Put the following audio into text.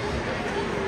どこ?